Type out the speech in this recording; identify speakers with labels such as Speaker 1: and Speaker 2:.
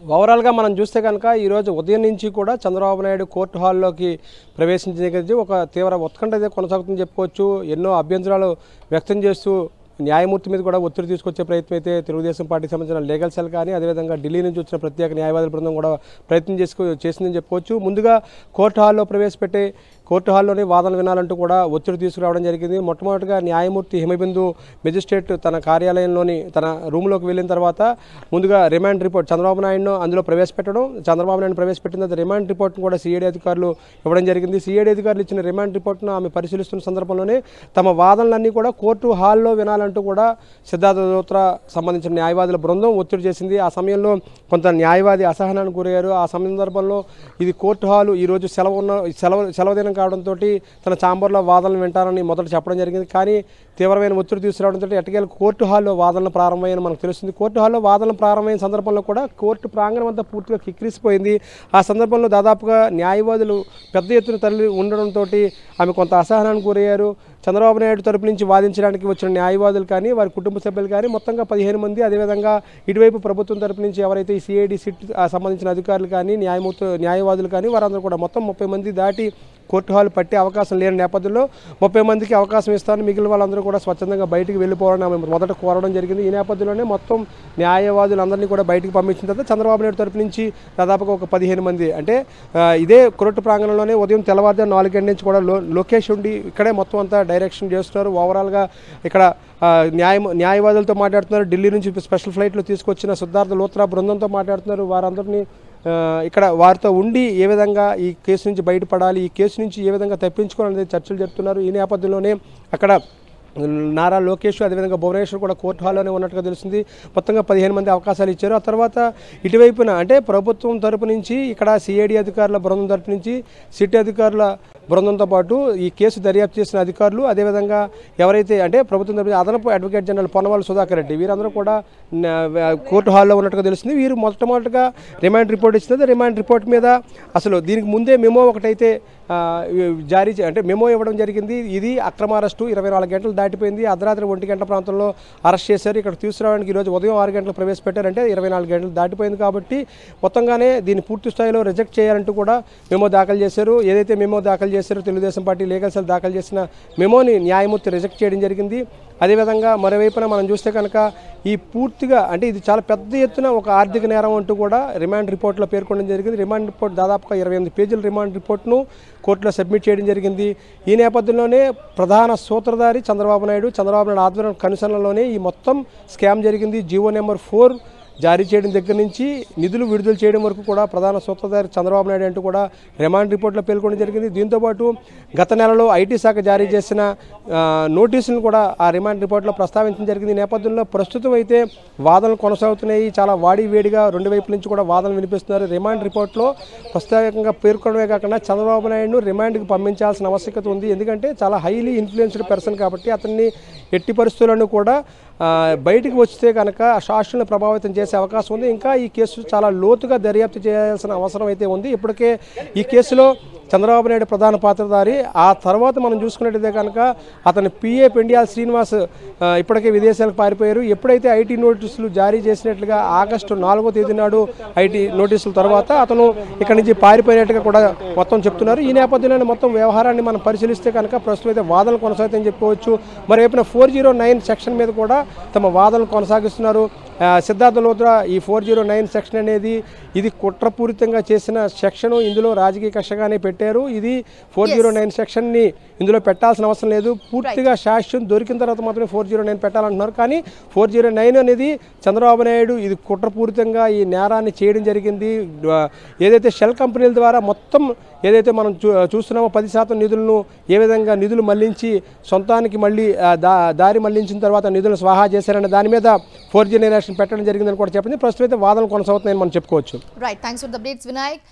Speaker 1: ఓవరాల్గా మనం చూస్తే కనుక ఈరోజు ఉదయం నుంచి కూడా చంద్రబాబు నాయుడు కోర్టు హాల్లోకి ప్రవేశించిన దగ్గర ఒక తీవ్ర ఉత్కంఠ అయితే కొనసాగుతుందని చెప్పుకోవచ్చు. ఎన్నో అభ్యంతరాలు వ్యక్తం చేస్తూ న్యాయమూర్తి మీద కూడా ఒత్తిడి తీసుకొచ్చే ప్రయత్నం అయితే తెలుగుదేశం పార్టీకి సంబంధించిన లీగల్ సెల్ కానీ అదేవిధంగా ఢిల్లీ నుంచి వచ్చిన ప్రత్యేక న్యాయవాదుల బృందం కూడా ప్రయత్నం చేసుకో చేసిందని చెప్పుకోవచ్చు. ముందుగా కోర్టు హాల్లో ప్రవేశపెట్టే కోర్టు హాల్లోనే వాదనలు వినాలంటూ కూడా ఒత్తిడి తీసుకురావడం జరిగింది. మొట్టమొదటిగా న్యాయమూర్తి హిమబిందు మెజిస్ట్రేట్ తన కార్యాలయంలోని తన రూమ్లోకి వెళ్ళిన తర్వాత ముందుగా రిమాండ్ రిపోర్ట్ చంద్రబాబు నాయుడును అందులో ప్రవేశపెట్టడం. చంద్రబాబు నాయుడు ప్రవేశపెట్టిన తర్వాత రిమాండ్ రిపోర్ట్ను కూడా సీఐడి అధికారులు ఇవ్వడం జరిగింది. సీఐడి అధికారులు ఇచ్చిన రిమాండ్ రిపోర్ట్ను ఆమె పరిశీలిస్తున్న సందర్భంలోనే తమ వాదనలన్నీ కూడా కోర్టు హాల్లో వినాలని అంటూ కూడా సిద్ధార్థ దోత్ర సంబంధించిన న్యాయవాదుల బృందం ఒత్తిడి చేసింది. ఆ సమయంలో కొంత న్యాయవాది అసహనానికి గురయ్యారు. ఆ సందర్భంలో ఇది కోర్టు హాలు. ఈరోజు సెలవు ఉన్న సెలవు సెలవు దినం కావడంతో తన ఛాంబర్లో వాదనలు వింటారని మొదట చెప్పడం జరిగింది. కానీ తీవ్రమైన ఒత్తిడి తీసుకురావడంతో ఎట్టకేలకు కోర్టు హాల్లో వాదనలు ప్రారంభమైన మనకు తెలుస్తుంది. కోర్టు హాల్లో వాదనలు ప్రారంభమైన సందర్భంలో కూడా కోర్టు ప్రాంగణం అంతా పూర్తిగా కిక్కిరిసిపోయింది. ఆ సందర్భంలో దాదాపుగా న్యాయవాదులు పెద్ద ఎత్తున తల్లి ఉండడంతో ఆమె కొంత అసహనానికి గురయ్యారు. చంద్రబాబు నాయుడు తరపు నుంచి వాదించడానికి వచ్చిన న్యాయవాదులు కానీ వారి కుటుంబ సభ్యులు కానీ మొత్తంగా పదిహేను మంది. అదేవిధంగా ఇటువైపు ప్రభుత్వం తరపు నుంచి ఎవరైతే ఈ సిఐడి సిట్ సంబంధించిన అధికారులు కానీ న్యాయమూర్తులు న్యాయవాదులు కానీ వారందరూ కూడా మొత్తం ముప్పై మంది దాటి కోర్టు హాల్ పట్టే అవకాశం లేని నేపథ్యంలో ముప్పై మందికి అవకాశం ఇస్తాను మిగిలిన వాళ్ళందరూ కూడా స్వచ్ఛందంగా బయటికి వెళ్ళిపోవాలని ఆమె మొదట కోరడం జరిగింది. ఈ నేపథ్యంలోనే మొత్తం న్యాయవాదులందరినీ కూడా బయటికి పంపించిన తర్వాత చంద్రబాబు నాయుడు తరపు నుంచి దాదాపుగా ఒక పదిహేను మంది అంటే ఇదే కోర్టు ప్రాంగణంలోనే ఉదయం తెల్లవారుజాము నాలుగేళ్ళ నుంచి కూడా లో లోకేష్ ఉండి ఇక్కడే మొత్తం అంతా డైరెక్షన్ చేస్తున్నారు. ఓవరాల్గా ఇక్కడ న్యాయ న్యాయవాదులతో మాట్లాడుతున్నారు. ఢిల్లీ నుంచి స్పెషల్ ఫ్లైట్లో తీసుకొచ్చిన సిద్ధార్థ లోత్రా బృందంతో మాట్లాడుతున్నారు. వారందరినీ ఇక్కడ వారితో ఉండి ఏ విధంగా ఈ కేసు నుంచి బయటపడాలి ఈ కేసు నుంచి ఏ విధంగా తప్పించుకోవాలనేది చర్చలు జరుపుతున్నారు. ఈ నేపథ్యంలోనే అక్కడ నారా లోకేష్ అదేవిధంగా భువనేశ్వర్ కూడా కోర్టు హాల్లోనే ఉన్నట్టుగా తెలిసింది మొత్తంగా పదిహేను మంది అవకాశాలు ఇచ్చారు. ఆ తర్వాత ఇటువైపున అంటే ప్రభుత్వం తరపు నుంచి ఇక్కడ సిఐడి అధికారుల బృందం తరపు నుంచి సిటీ అధికారుల బృందంతో పాటు ఈ కేసు దర్యాప్తు చేసిన అధికారులు అదేవిధంగా ఎవరైతే అంటే ప్రభుత్వం తరపున అదనపు అడ్వకేట్ జనరల్ పొన్నవాళ్ళు సుధాకర్ రెడ్డి వీరందరూ కూడా కోర్టు హాల్లో ఉన్నట్టుగా తెలిసింది వీరు మొట్టమొదటిగా రిమాండ్ రిపోర్ట్ ఇచ్చినది. రిమాండ్ రిపోర్ట్ మీద అసలు దీనికి ముందే మెమో ఒకటైతే జారీ అంటే మెమో ఇవ్వడం జరిగింది. ఇది అక్రమ అరెస్టు ఇరవై నాలుగు గంటలు దాటిపోయింది. అర్ధరాత్రి ఒంటి గంట ప్రాంతంలో అరెస్ట్ చేశారు. ఇక్కడ తీసుకురావడానికి ఈరోజు ఉదయం ఆరు గంటలు ప్రవేశపెట్టారంటే ఇరవై నాలుగు గంటలు దాటిపోయింది కాబట్టి మొత్తంగానే దీన్ని పూర్తి స్థాయిలో రిజెక్ట్ చేయాలంటూ కూడా మెమో దాఖలు చేశారు. ఏదైతే మెమో దాఖలు చేశారు తెలుగుదేశం పార్టీ లీగల్ సెల్ దాఖలు చేసిన మెమోని న్యాయమూర్తి రిజెక్ట్ చేయడం జరిగింది. అదేవిధంగా మరోవైపున మనం చూస్తే కనుక ఈ పూర్తిగా అంటే ఇది చాలా పెద్ద ఎత్తున ఒక ఆర్థిక నేరం అంటూ కూడా రిమాండ్ రిపోర్ట్లో పేర్కొనడం జరిగింది. రిమాండ్ రిపోర్ట్ దాదాపుగా ఇరవై ఎనిమిది పేజీల రిమాండ్ రిపోర్ట్ను కోర్టులో సబ్మిట్ చేయడం జరిగింది. ఈ నేపథ్యంలోనే ప్రధాన సూత్రధారి చంద్రబాబు నాయుడు చంద్రబాబు నాయుడు ఆధ్వర్యం కనుసరణలోనే ఈ మొత్తం స్కామ్ జరిగింది. జీవో నెంబర్ ఫోర్ జారీ చేయడం దగ్గర నుంచి నిధులు విడుదల చేయడం వరకు కూడా ప్రధాన సూత్రధారి చంద్రబాబు నాయుడు అంటూ కూడా రిమాండ్ రిపోర్ట్లో పేర్కొనడం జరిగింది. దీంతోపాటు గత నెలలో ఐటీ శాఖ జారీ చేసిన నోటీసులను కూడా ఆ రిమాండ్ రిపోర్ట్లో ప్రస్తావించడం జరిగింది. ఈ నేపథ్యంలో ప్రస్తుతం అయితే వాదనలు కొనసాగుతున్నాయి. చాలా వాడి వేడిగా రెండు వైపుల నుంచి కూడా వాదనలు వినిపిస్తున్నారు. రిమాండ్ రిపోర్ట్లో ప్రస్తావికంగా పేర్కొనడమే కాకుండా చంద్రబాబు నాయుడును రిమాండ్కి పంపించాల్సిన ఆవశ్యకత ఉంది. ఎందుకంటే చాలా హైలీ ఇన్ఫ్లుయెన్స్డ్ పర్సన్ కాబట్టి అతన్ని ఎట్టి పరిస్థితులను కూడా బయటికి వస్తే కనుక శాసనను ప్రభావితం చేసే అవకాశం ఉంది. ఇంకా ఈ కేసు చాలా లోతుగా దర్యాప్తు చేయాల్సిన అవసరం అయితే ఉంది. ఇప్పటికే ఈ కేసులో చంద్రబాబు నాయుడు ప్రధాన పాత్రధారి. ఆ తర్వాత మనం చూసుకున్నట్టయితే కనుక అతని పిఏ పెండియాల్ శ్రీనివాస్ ఇప్పటికే విదేశాలకు పారిపోయారు. ఎప్పుడైతే ఐటీ నోటీసులు జారీ చేసినట్లుగా ఆగస్టు నాలుగో తేదీ నాడు ఐటీ నోటీసుల తర్వాత అతను ఇక్కడి నుంచి పారిపోయినట్టుగా కూడా మొత్తం చెప్తున్నారు. ఈ నేపథ్యంలో మొత్తం వ్యవహారాన్ని మనం పరిశీలిస్తే కనుక ప్రస్తుతం అయితే వాదనలు కొనసాగుతాయని చెప్పుకోవచ్చు. మరోవైపున ఫోర్ జీరో నైన్ సెక్షన్ మీద కూడా తమ వాదనలు కొనసాగిస్తున్నారు. సిద్ధార్థ లోత్రా ఈ ఫోర్ జీరో నైన్ సెక్షన్ అనేది ఇది కుట్రపూరితంగా చేసిన సెక్షన్ ఇందులో రాజకీయ కక్షగానే పెట్టారు. ఇది ఫోర్ జీరో నైన్ సెక్షన్ని ఇందులో పెట్టాల్సిన అవసరం లేదు. పూర్తిగా శాస్త్రం దొరికిన తర్వాత మాత్రమే ఫోర్ జీరో నైన్ పెట్టాలంటున్నారు. కానీ ఫోర్ జీరో నైన్ అనేది చంద్రబాబు నాయుడు ఇది కుట్రపూరితంగా ఈ నేరాన్ని చేయడం జరిగింది. ఏదైతే షెల్ కంపెనీల ద్వారా మొత్తం ఏదైతే మనం చూ చూస్తున్నామో పది శాతం నిధులను ఏ విధంగా నిధులు మళ్ళించి సొంతానికి మళ్ళీ దా దారి మళ్ళించిన తర్వాత నిధులను స్వాహా చేశారనే దాని మీద ఫోర్ జనరేషన్ పెట్టడం జరిగిందని కూడా చెప్పింది ప్రస్తుతం అయితే వాదనలు కొనసాగుతున్నాయని మనం చెప్పుకోవచ్చు.
Speaker 2: Right thanks for the updates Vinayak